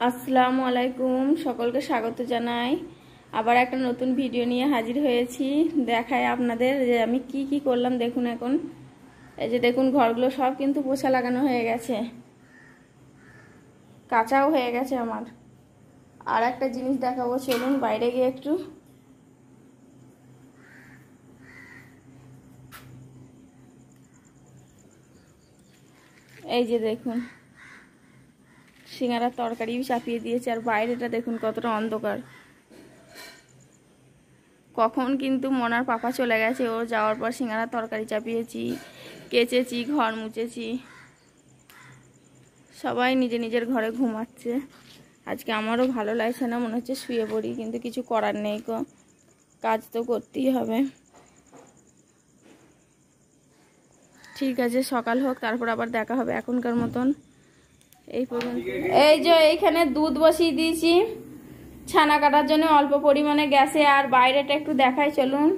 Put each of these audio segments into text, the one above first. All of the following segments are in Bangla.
আসসালামু আলাইকুম, সকলকে স্বাগত জানাই। আবার একটা নতুন ভিডিও নিয়ে হাজির হয়েছি। দেখায় আপনাদের যে আমি কি কি করলাম, দেখুন এখন। এই যে দেখুন, ঘরগুলো সব কিন্তু পোছা লাগানো হয়ে গেছে। কাঁচাও হয়ে গেছে আমার। আর একটা জিনিস দেখাবো, চলুন বাইরে গিয়ে একটু। এই যে দেখুন। সিঙ্গারার তরকারি চাপিয়ে দিয়েছে, আর বাইরেটা দেখুন কতটা অন্ধকার। কখন কিন্তু মনার পাপা চলে গেছে, ও যাওয়ার পর সিঙ্গারার তরকারি চাপিয়েছি, কেচেছি, ঘর মুছেছি। সবাই নিজে নিজের ঘরে ঘুমাচ্ছে। আজকে আমারও ভালো লাগছে না, মনে হচ্ছে শুয়ে পড়ি, কিন্তু কিছু করার নেই কো কাজ তো করতেই হবে। ঠিক আছে, সকাল হোক, তারপর আবার দেখা হবে এখনকার মতন। এই এই যে এইখানে দুধ বসিয়ে দিয়েছি। ছানা কাটার জন্য অল্প পরিমাণে গ্যাসে। আর বাইরেটা একটু দেখাই, চলুন।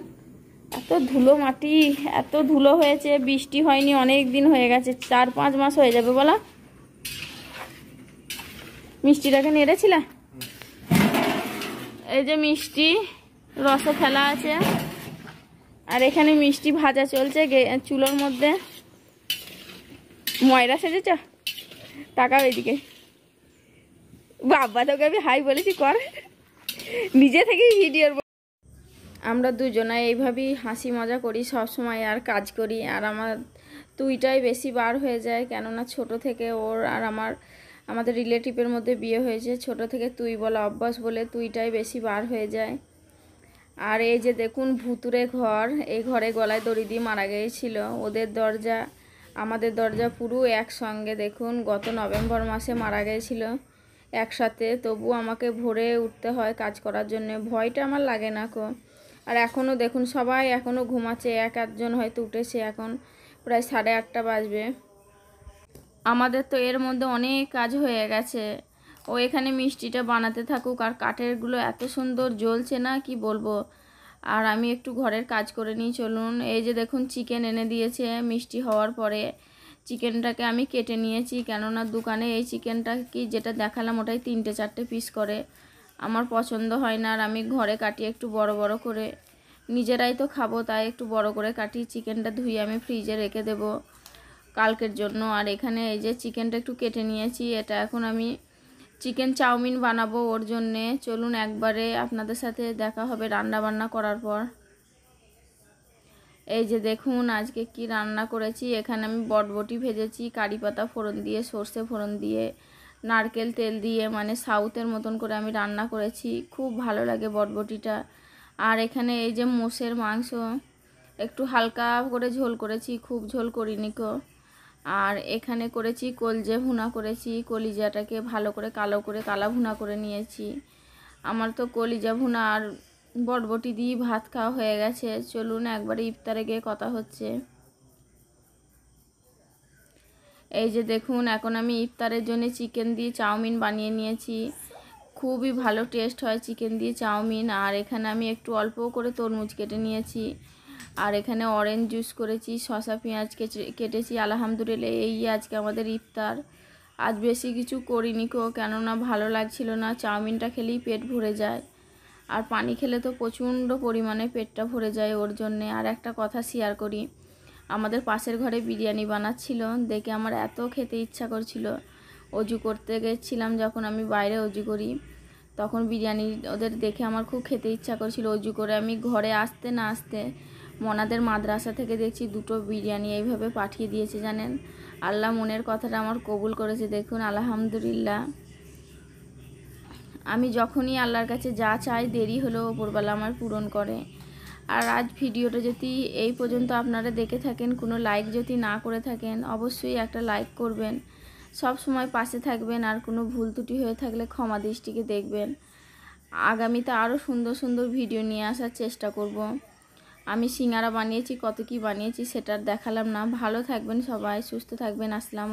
এত ধুলো মাটি, এত ধুলো হয়েছে। বৃষ্টি হয়নি, অনেক দিন হয়ে গেছে। চার পাঁচ মাস হয়ে যাবে, বলা। মিষ্টিটাকে নেড়েছিল? এই যে মিষ্টি, রসে ফেলা আছে। আর এখানে মিষ্টি ভাজা চলছে চুলোর মধ্যে। ময়রা সেজেছ? তাকাও এদিকে। বাবা, তোকে আমি হাই বলেছি, কর। নিজে থেকেই ভিডিওর আমরা দুজনে এইভাবেই হাসি মজা করি সব সময় আর কাজ করি। আর আমার তুইটাই বেশি বার হয়ে যায়, কেননা ছোট থেকে ওর আর আমার, আমাদের রিলেটিভের মধ্যে বিয়ে হয়েছে। ছোট থেকে তুই বলা, অভ্যাস বলে তুইটাই বেশি বার হয়ে যায়। আর এই যে দেখুন ভুতুরে ঘর, এই ঘরে গলায় দড়ি দিয়ে মারা গিয়েছিল। ওদের দরজা আমাদের দরজা পুরো একসঙ্গে। দেখুন, গত নভেম্বর মাসে মারা গিয়েছিল একসাথে। তবু আমাকে ভোরে উঠতে হয় কাজ করার জন্য। ভয়টা আমার লাগে না কো। আর এখনও দেখুন, সবাই এখনও ঘুমাচ্ছে। এক আধজন হয়তো উঠেছে এখন। প্রায় সাড়ে আটটা বাজবে। আমাদের তো এর মধ্যে অনেক কাজ হয়ে গেছে। ও এখানে মিষ্টিটা বানাতে থাকুক আর কাঠেরগুলো এত সুন্দর জ্বলছে না, কি বলব? আর আমি একটু ঘরের কাজ করে নিই, চলুন। এই যে দেখুন চিকেন এনে দিয়েছে মিষ্টি হওয়ার পরে। চিকেনটাকে আমি কেটে নিয়েছি, কেননা দোকানে এই চিকেনটা কি যেটা দেখালাম ওটাই তিনটে চারটে পিস করে। আমার পছন্দ হয় না আর আমি ঘরে কাটি একটু বড় বড় করে। নিজেরাই তো খাব, তাই একটু বড় করে কাটি চিকেনটা ধুয়ে আমি ফ্রিজে রেখে দেব। কালকের জন্য। আর এখানে এই যে চিকেনটা একটু কেটে নিয়েছি, এটা এখন আমি চিকেন চাউমিন বানাবো ওর জন্যে। চলুন একবারে আপনাদের সাথে দেখা হবে রান্না বান্না করার পর। এই যে দেখুন, আজকে কি রান্না করেছি। এখানে আমি বটবটি ভেজেছি, কারি পাতা ফোড়ন দিয়ে, সর্ষে ফোড়ন দিয়ে, নারকেল তেল দিয়ে মানে সাউথের মতন করে আমি রান্না করেছি। খুব ভালো লাগে বটবটিটা। আর এখানে এই যে মোষের মাংস, একটু হালকা করে ঝোল করেছি, খুব ঝোল করিনি কো। আর এখানে করেছি কলজে ভুনা করেছি, কলিজাটাকে ভালো করে কালো করে কালা ভুনা করে নিয়েছি। আমার তো কলিজা ভুনা আর বটবটি দিয়ে ভাত খাওয়া হয়ে গেছে। চলুন একবারে ইফতারে গিয়ে কথা হচ্ছে। এই যে দেখুন, এখন আমি ইফতারের জন্য চিকেন দিয়ে চাউমিন বানিয়ে নিয়েছি। খুবই ভালো টেস্ট হয় চিকেন দিয়ে চাউমিন। আর এখানে আমি একটু অল্প করে তরমুজ কেটে নিয়েছি। আর এখানে অরেঞ্জ জুস করেছি শশা পেঁয়াজ কেটে কেটেছি, আলহামদুলিল্লাহ এই আজকে আমাদের ইফতার। আজ বেশি কিছু করিনি কো কেননা ভালো লাগছিল না, চাউমিনটা খেলেই পেট ভরে যায়। আর পানি খেলে তো প্রচণ্ড পরিমাণে পেটটা ভরে যায় ওর জন্যে। আর একটা কথা শেয়ার করি, আমাদের পাশের ঘরে বিরিয়ানি বানাচ্ছিল, দেখে আমার এত খেতে ইচ্ছা করছিল। অজু করতে গেছিলাম যখন আমি বাইরে অজু করি, তখন বিরিয়ানি ওদের দেখে আমার খুব খেতে ইচ্ছা করছিল অজু করে। আমি ঘরে আসতে না আসতে মনাদের মাদ্রাসা থেকে দেখছি দুটো বিরিয়ানি এইভাবে পাঠিয়ে দিয়েছে, জানেন? আল্লাহ মনের কথাটা আমার কবুল করেছে, দেখুন, আলহামদুলিল্লাহ। আমি যখনই আল্লাহর কাছে যা চাই, দেরি হলেও ওপরবেলা আমার পূরণ করে। আর আজ ভিডিওটা যদি এই পর্যন্ত আপনারা দেখে থাকেন, কোনো লাইক যদি না করে থাকেন, অবশ্যই একটা লাইক করবেন। সব সময় পাশে থাকবেন আর কোনো ভুল ত্রুটি হয়ে থাকলে ক্ষমা দৃষ্টিকে দেখবেন। আগামীতে আরও সুন্দর সুন্দর ভিডিও নিয়ে আসার চেষ্টা করব। আমি সিঙ্গারা বানিয়েছি, কত কি বানিয়েছি সেটার দেখালাম না। ভালো থাকবেন সবাই, সুস্থ থাকবেন। আসসালাম